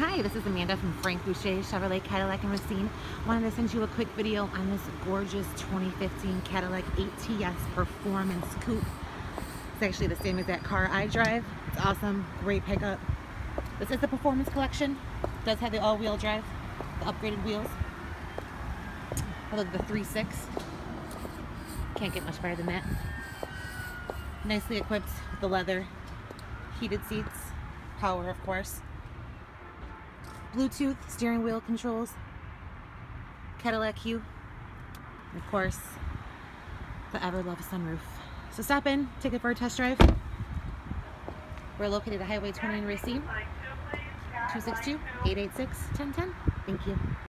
Hi, this is Amanda from Frank Boucher Chevrolet Cadillac and Racine. Wanted to send you a quick video on this gorgeous 2015 Cadillac ATS Performance Coupe. It's actually the same as that car I drive. It's awesome, great pickup. This is the Performance Collection. It does have the all-wheel drive, the upgraded wheels. I look the 3.6. Can't get much better than that. Nicely equipped with the leather, heated seats, power of course. Bluetooth steering wheel controls, Cadillac CUE, and of course, the ever-loved sunroof. So stop in, take it for a test drive. We're located at Highway 20 in Racine, 262-886-1010. Thank you.